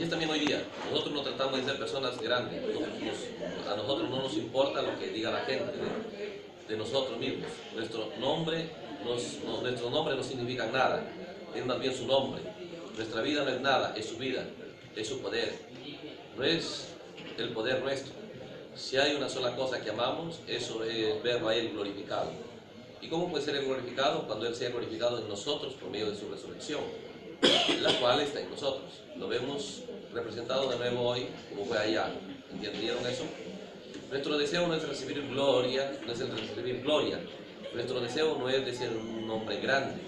Es también hoy día. Nosotros no tratamos de ser personas grandes. a nosotros no nos importa lo que diga la gente de, nosotros mismos. Nuestro nombre, no, nuestro nombre no significa nada. Es más bien su nombre. Nuestra vida no es nada, es su vida, es su poder. No es el poder nuestro. Si hay una sola cosa que amamos, eso es verlo a Él glorificado. ¿Y cómo puede ser glorificado? Cuando Él sea glorificado en nosotros por medio de su resurrección la cual está en nosotros. Lo vemos representado de nuevo hoy, como fue allá. ¿Entendieron eso? Nuestro deseo no es recibir gloria, no es el recibir gloria. Nuestro deseo no es de ser un hombre grande.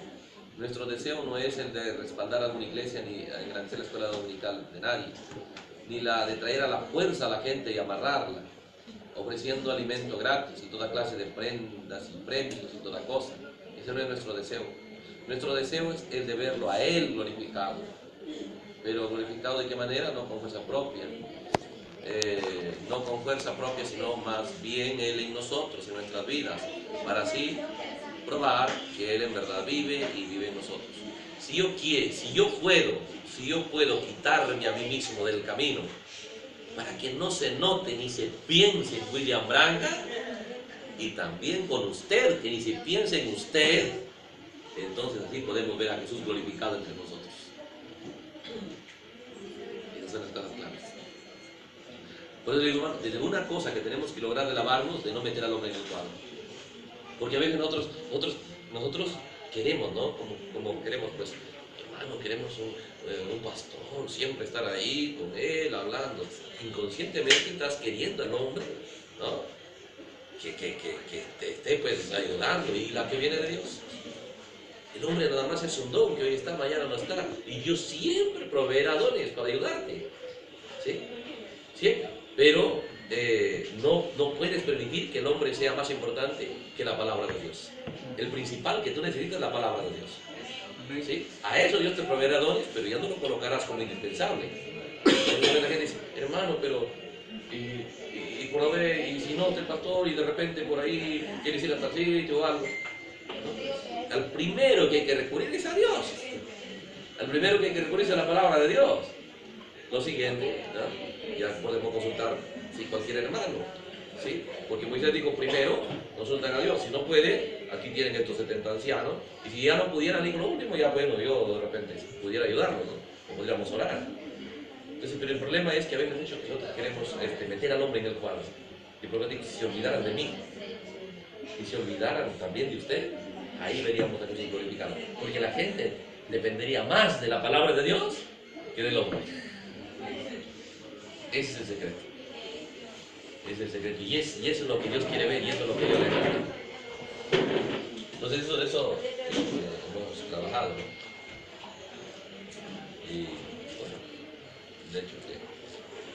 Nuestro deseo no es el de respaldar a una iglesia ni engrandecer la escuela dominical de nadie, ni la de traer a la fuerza a la gente y amarrarla, ofreciendo alimento gratis y toda clase de prendas y premios y toda cosa. Ese no es nuestro deseo. Nuestro deseo es el de verlo a Él glorificado. Pero glorificado de qué manera? No con fuerza propia. Eh, no con fuerza propia, sino más bien Él en nosotros, en nuestras vidas, para así probar que Él en verdad vive y vive en nosotros. Si yo quiero, si yo puedo, si yo puedo quitarme a mí mismo del camino, para que no se note ni se piense en William Branca, y también con usted, que ni se piense en usted, entonces así podemos ver a Jesús glorificado entre nosotros. Esas son las cosas claras. Por eso digo, desde una cosa que tenemos que lograr de lavarnos, de no meter al hombre en el cuadro. Porque a veces nosotros, nosotros, nosotros queremos, ¿no? Como, queremos, pues, hermano, queremos un, eh, un, pastor, siempre estar ahí con él, hablando. Inconscientemente estás queriendo al hombre, ¿no? Que, que te esté pues ayudando y la que viene de Dios. El hombre nada más es un don que hoy está, mañana no está. Y Dios siempre proveerá dones para ayudarte. ¿Sí? Siempre. Pero eh, no, no puedes permitir que el hombre sea más importante que la palabra de Dios. El principal que tú necesitas es la palabra de Dios. ¿Sí? A eso Dios te proveerá dones, pero ya no lo colocarás como indispensable. Porque la gente dice, hermano, pero y, y, por y si no, el pastor, y de repente por ahí quieres ir hasta sitio o algo. Al primero que hay que recurrir es a Dios. Al primero que hay que recurrir es a la palabra de Dios. Lo siguiente, ya podemos consultar si cualquier hermano. ¿sí? Porque Moisés dijo primero, consultan a Dios. Si no puede, aquí tienen estos 70 ancianos. Y si ya no pudieran ir lo último, ya bueno, yo de repente pudiera ayudarlos, ¿no? o podríamos orar. Entonces, pero el problema es que a veces nosotros queremos este, meter al hombre en el cuadro. Y por lo tanto, si se olvidaran de mí, y se olvidaran también de usted, ahí veríamos a Jesús glorificado. Porque la gente dependería más de la palabra de Dios que del hombre. Ese es el secreto. Es el secreto. Y, eso es lo que Dios quiere ver y eso es lo que Dios le gusta. Entonces eso, eso hemos trabajado. Y bueno, de hecho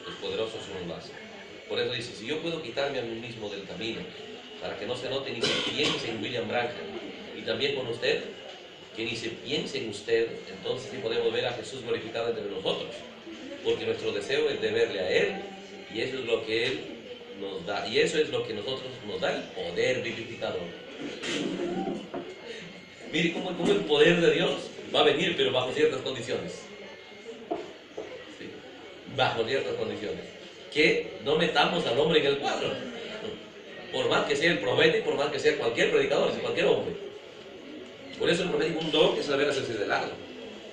los poderosos son más. Por eso dice, si yo puedo quitarme a mí mismo del camino, para que no se note ni piense en William Branham, y también con usted, que ni se piense en usted, entonces sí podemos ver a Jesús glorificado entre nosotros, porque nuestro deseo es de verle a Él, y eso es lo que Él nos da, y eso es lo que nosotros nos da el poder vivificador. Mire cómo, el poder de Dios va a venir, pero bajo ciertas condiciones. Bajo ciertas condiciones. Que no metamos al hombre en el cuadro por más que sea el profeta por más que sea cualquier predicador, cualquier hombre. Por eso el don es saber hacerse de lado,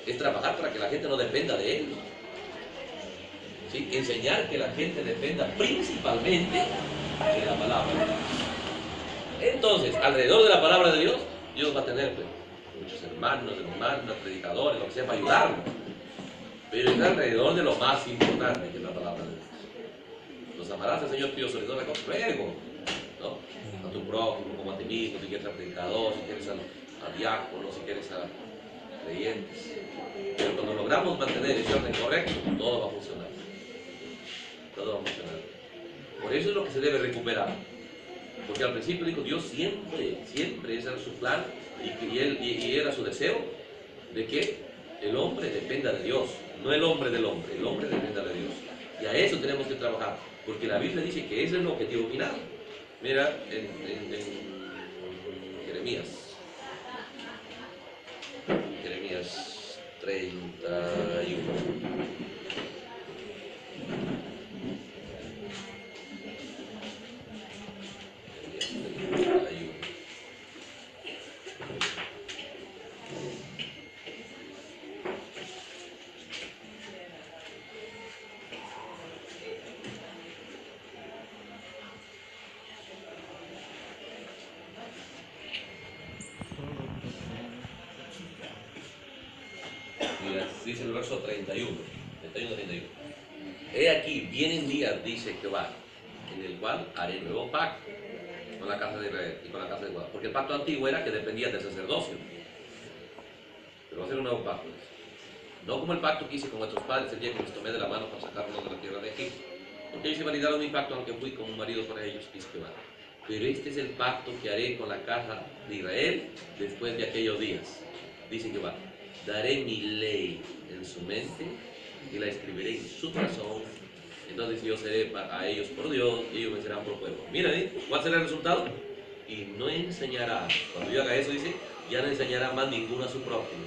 es trabajar para que la gente no dependa de él. ¿Sí? Enseñar que la gente dependa principalmente de la palabra de Dios. Entonces, alrededor de la palabra de Dios, Dios va a tener pues, muchos hermanos, hermanas, predicadores, lo que sea, para ayudarlo. Pero es alrededor de lo más importante que es la palabra de Dios. Los amarás al Señor Dios sobre todo cosa, luego a tu prójimo, como a ti mismo, si quieres al predicador, si quieres al, diácono, si quieres a creyentes. Pero cuando logramos mantener ese orden correcto, todo va a funcionar. Todo va a funcionar. Por eso es lo que se debe recuperar. Porque al principio dijo, Dios siempre, siempre ese era su plan y, él, y era su deseo de que el hombre dependa de Dios, no el hombre del hombre, el hombre dependa de Dios. Y a eso tenemos que trabajar, porque la Biblia dice que ese es el objetivo final. Mira, en. Jeremías 31. Dice el verso 31, 31, 31. He aquí, vienen días, dice Jehová, en el cual haré nuevo pacto con la casa de Israel y con la casa de Judá. Porque el pacto antiguo era que dependía del sacerdocio. Pero va a ser un nuevo pacto. No como el pacto que hice con nuestros padres el día que los tomé de la mano para sacarlos de la tierra de Egipto. Porque ellos se validaron mi pacto aunque fui como un marido para ellos, dice Jehová. Pero este es el pacto que haré con la casa de Israel después de aquellos días. Dice Jehová, daré mi ley en su mente y la escribiré en su corazón. Entonces yo seré a ellos por Dios y ellos me serán por pueblo. Mira. ¿cuál será el resultado? Y no enseñará, cuando yo haga eso, dice, ya no enseñará más ninguno a su prójimo,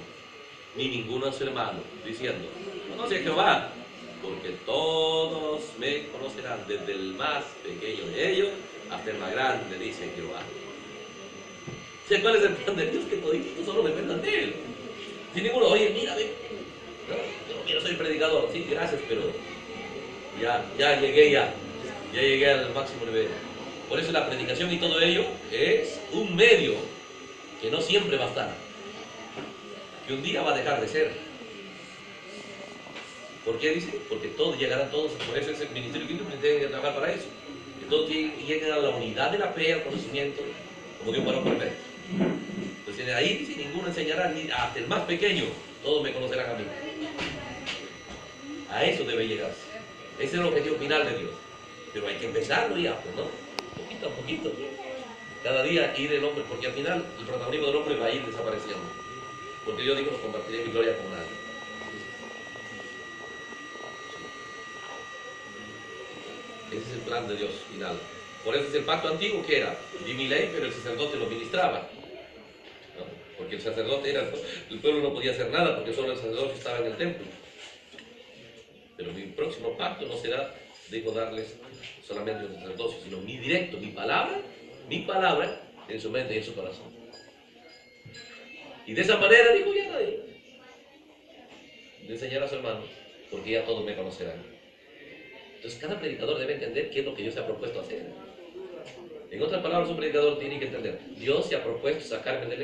ni ninguno a su hermano, diciendo, conoce a Jehová, porque todos me conocerán, desde el más pequeño de ellos hasta el más grande, dice Jehová. ¿Cuál es el plan de Dios? Que toditos solo dependan de Él. Si ninguno, oye, yo no quiero ser predicador, sí, gracias, pero ya, ya llegué ya, ya llegué al máximo nivel. Por eso la predicación y todo ello es un medio que no siempre va a estar, que un día va a dejar de ser. ¿Por qué dice? Porque todos llegarán todos, por eso es el ministerio que tiene que trabajar para eso. Que todos lleguen a la unidad de la fe, al conocimiento, como Dios para perfecto. Entonces ahí dice, ninguno enseñará, ni hasta el más pequeño, todos me conocerán a mí. A eso debe llegar. Ese es el objetivo final de Dios. Pero hay que empezarlo ya, pues, ¿no? Poquito a poquito. Cada día ir el hombre, porque al final el protagonismo del hombre va a ir desapareciendo. Porque Dios dijo, compartiré mi gloria con nadie. Ese es el plan de Dios final. Por eso es el pacto antiguo que era, di mi ley, pero el sacerdote lo ministraba. Porque el sacerdote era, el pueblo no podía hacer nada porque solo el sacerdote estaba en el templo. Pero mi próximo pacto no será, digo, darles solamente el sacerdocio, sino mi directo, mi palabra, mi palabra en su mente y en su corazón. Y de esa manera, dijo ya nadie, de enseñar a su hermano, porque ya todos me conocerán. Entonces cada predicador debe entender qué es lo que Dios se ha propuesto hacer. En otras palabras, un predicador tiene que entender, Dios se ha propuesto sacarme del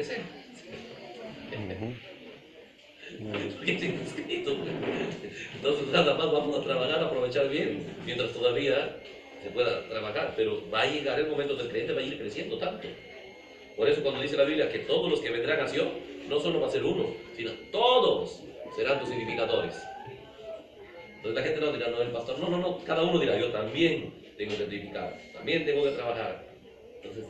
Entonces nada más vamos a trabajar, aprovechar bien, mientras todavía se pueda trabajar, pero va a llegar el momento del creyente, va a ir creciendo tanto. Por eso cuando dice la Biblia que todos los que vendrán a Sion, no solo va a ser uno, sino todos serán tus edificadores. Entonces la gente no dirá, no, el pastor, no, no, no, cada uno dirá, yo también tengo que edificar, también tengo que trabajar. Entonces,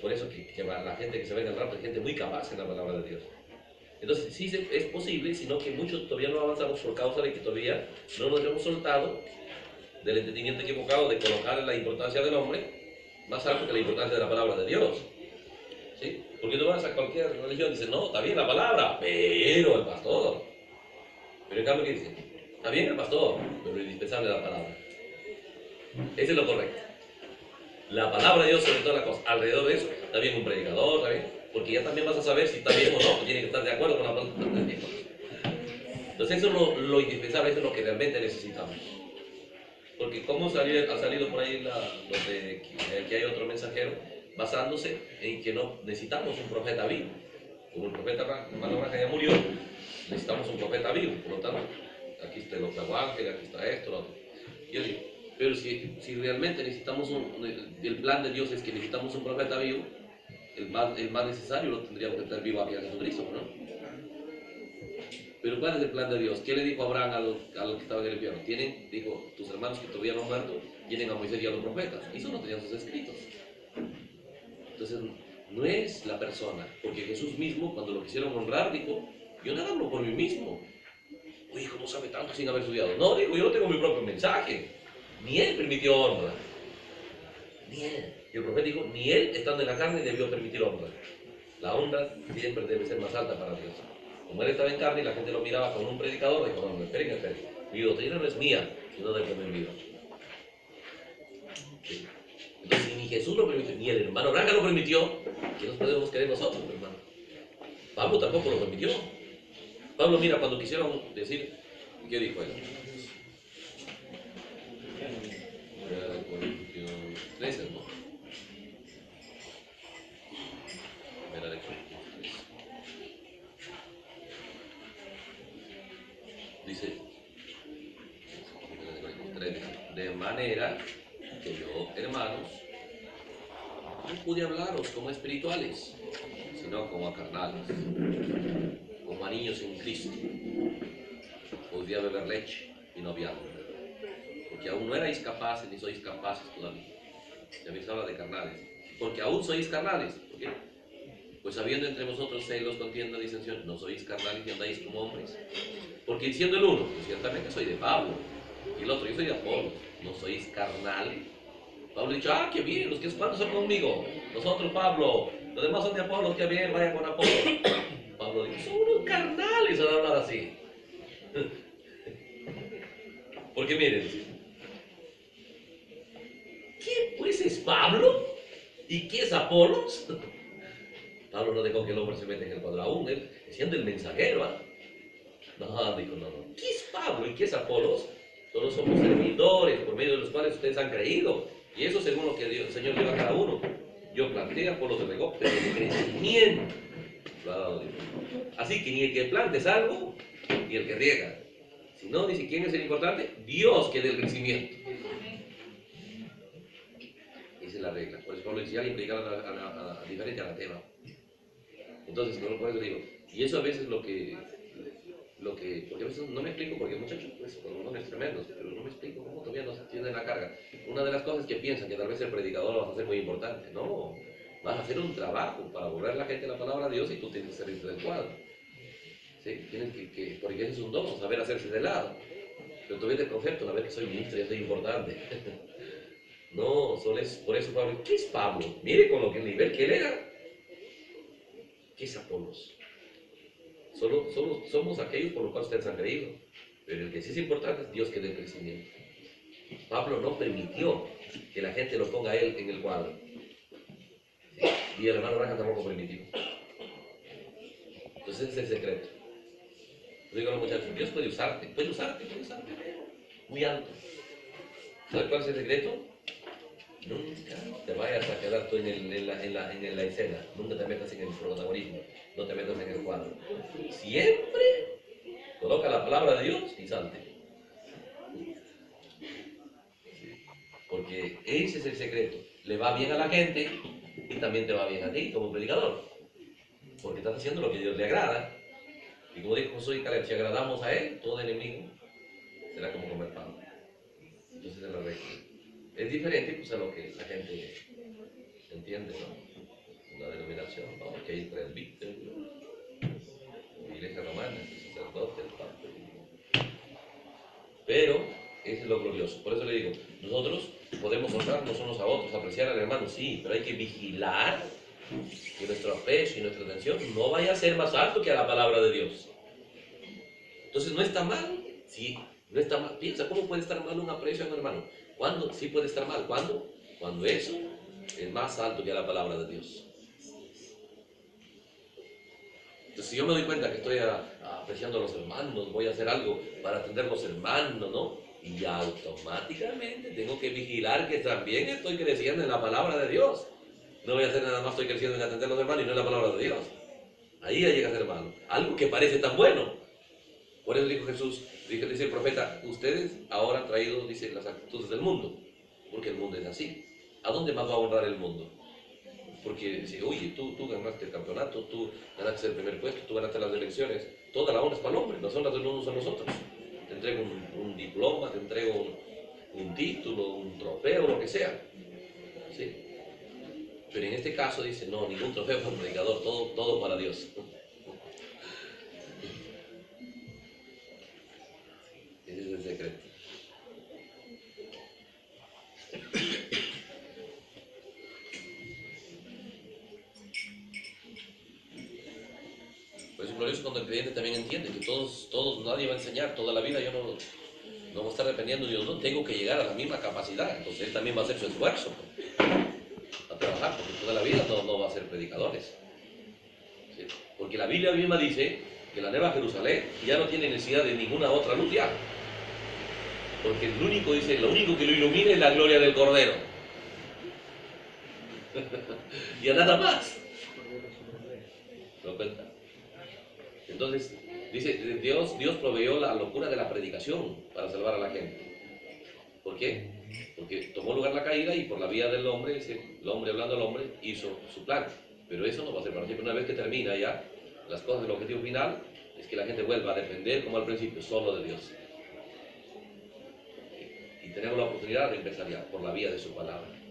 Por eso que, la gente que se venga al rato es gente muy capaz en la palabra de Dios. Entonces, sí es posible, sino que muchos todavía no avanzamos por causa de que todavía no nos hemos soltado del entendimiento equivocado de colocar la importancia del hombre más alto que la importancia de la palabra de Dios. ¿Sí? Porque tú vas a cualquier religión y dices, no, está bien la palabra, pero el pastor. Pero en cambio, ¿qué dice? Está bien el pastor, pero indispensable la palabra. Ese es lo correcto. La palabra de Dios sobre todas las cosas. Alrededor de eso, bien un predicador, bien. Porque ya también vas a saber si está bien o no, tiene que estar de acuerdo con la palabra de Dios. Entonces eso es lo, lo, indispensable, eso es lo que realmente necesitamos. Porque cómo salir, ha salido por ahí la, lo de que, hay otro mensajero basándose en que no necesitamos un profeta vivo. Como el profeta hermano Braja ya murió, necesitamos un profeta vivo. Por lo tanto, aquí está el octavo ángel, aquí está esto, lo otro. Yo digo, pero si, si realmente necesitamos un, el plan de Dios es que necesitamos un profeta vivo, el más, el más necesario lo tendríamos que tener vivo aquí a Jesucristo, ¿no? Pero ¿cuál es el plan de Dios? ¿Qué le dijo Abraham a los, a los que estaban en el infierno? Tienen, dijo, tus hermanos que todavía no han muerto, tienen a Moisés y a los profetas. Y eso no tenían sus escritos. Entonces, no es la persona, porque Jesús mismo, cuando lo quisieron honrar, dijo, yo nada hablo por mí mismo. Oye, ¿cómo sabe tanto sin haber estudiado? No, dijo, yo no tengo mi propio mensaje. Ni él permitió honra. Ni él. Y el profeta dijo, ni él, estando en la carne, debió permitir honra. La honra siempre debe ser más alta para Dios. Como él estaba en carne y la gente lo miraba como un predicador, dijo, no, no, esperen, esperen. Mi doctrina no es mía, sino del que me envió. Entonces, ni Jesús lo permitió, ni el hermano Braga lo permitió, ¿qué nos podemos creer nosotros, hermano? Pablo tampoco lo permitió. Pablo, mira, cuando quisieron decir, ¿qué dijo él? Pude hablaros como espirituales, sino como a carnales, como a niños en Cristo. Podía beber leche y no había porque aún no erais capaces ni sois capaces todavía. Ya me habla de carnales, porque aún sois carnales. ¿Por qué? Pues habiendo entre vosotros celos, contienda, disensión, no sois carnales y andáis como hombres. Porque diciendo el uno, pues ciertamente soy de Pablo, y el otro, yo soy de Apolo, no sois carnales. Pablo dicho, ah, qué bien, los que cuántos son conmigo, nosotros, Pablo, los demás son de Apolo, qué bien, vaya con Apolo. Pablo dijo, son unos carnales a hablar así. Porque miren, ¿quién pues es Pablo? ¿Y qué es Apolos? Pablo no dejó que el hombre se meta en el cuadro aún, él siendo el mensajero. ¿ah? No, dijo, no, no. ¿Qué es Pablo y qué es Apolos? Solo somos servidores por medio de los cuales ustedes han creído. Y eso según lo que el Señor dio a cada uno. Yo planté, Apolos de regó, pero de crecimiento lo ha dado Dios. Así que ni el que plante es algo, ni el que riega. Si no, dice quién es el importante, Dios que dé el crecimiento. Esa es la regla. Por eso Pablo dice, alguien predicar a, a, diferente a la tema. Entonces, por eso digo, y eso a veces lo que, lo que, porque a veces no me explico, porque muchachos, pues, con es tremendos, pero no me explico cómo todavía no se tiene la carga. Una de las cosas que piensan que tal vez el predicador lo va a hacer muy importante, no, vas a hacer un trabajo para volver a la gente la palabra de Dios y tú tienes que ser del. ¿Sí? Tienes que, que, porque ese es un don, saber hacerse de lado. Pero todavía te concepto, una vez que soy ministro ya soy importante. no, solo es, por eso Pablo, ¿qué es Pablo? Mire con lo que el nivel que él era. ¿Qué es Apolos? Solo, somos aquellos por los cuales ustedes han creído. Pero el que sí es importante es Dios que dé crecimiento. Pablo no permitió que la gente lo ponga a él en el cuadro. Y el hermano Raja tampoco permitió. Entonces ese es el secreto. Yo digo a los muchachos, Dios puede usarte, puede usarte, puede usarte, muy alto. ¿Sabes cuál es el secreto? Nunca te vayas a quedar tú en, la, en, la, en, la, escena, nunca te metas en el protagonismo, no te metas en el cuadro. Siempre coloca la palabra de Dios y salte. Porque ese es el secreto. Le va bien a la gente y también te va bien a ti como predicador. Porque estás haciendo lo que Dios le agrada. Y como dijo Josué Caleb, si agradamos a Él, todo enemigo será como comer pan. Entonces es la regla. Es diferente pues, a lo que la gente entiende, ¿no? La denominación, ¿no? Que hay presbítero, iglesia romana, el sacerdote, el papa. Pero es lo glorioso. Por eso le digo, nosotros podemos honrarnos unos a otros, apreciar al hermano, sí, pero hay que vigilar que nuestro peso y nuestra atención no vaya a ser más alto que a la palabra de Dios. Entonces no está mal, sí, no está mal. Piensa, ¿cómo puede estar mal un aprecio a un hermano? ¿Cuándo? Sí puede estar mal. ¿Cuándo? Cuando eso es más alto que la palabra de Dios. Entonces, si yo me doy cuenta que estoy apreciando a los hermanos, voy a hacer algo para atender a los hermanos, ¿no? Y automáticamente tengo que vigilar que también estoy creciendo en la palabra de Dios. No voy a hacer nada más, estoy creciendo en atender a los hermanos y no en la palabra de Dios. Ahí llega a ser hermano. Algo que parece tan bueno. Por eso dijo Jesús, dice el profeta, ustedes ahora han traído, dice, las actitudes del mundo, porque el mundo es así. ¿A dónde más va a honrar el mundo? Porque dice, oye, tú, tú ganaste el campeonato, tú ganaste el primer puesto, tú ganaste las elecciones, toda la honra es para el hombre, las honras del mundo son nosotros. Te entrego un, diploma, te entrego un, título, un trofeo, lo que sea. ¿Sí? Pero en este caso dice, no, ningún trofeo para un predicador, todo, todo para Dios. Secreto. Pues es glorioso cuando el creyente también entiende que todos, todos, nadie va a enseñar toda la vida. Yo no, no voy a estar dependiendo de Dios, no tengo que llegar a la misma capacidad. Entonces él también va a hacer su esfuerzo a trabajar, porque toda la vida no, no va a ser predicadores. Porque la Biblia misma dice que la Nueva Jerusalén ya no tiene necesidad de ninguna otra luz ya. Porque el único, dice, lo único que lo ilumina es la gloria del Cordero. y a nada más. ¿No cuenta? Entonces, Dice, Dios, Dios proveyó la locura de la predicación para salvar a la gente. ¿Por qué? Porque tomó lugar la caída y por la vía del hombre, el hombre hablando al hombre, hizo su plan. Pero eso no va a ser para siempre. Una vez que termina ya las cosas del objetivo final, es que la gente vuelva a depender, como al principio, solo de Dios. Tenemos la oportunidad de empezar ya por la vía de su palabra.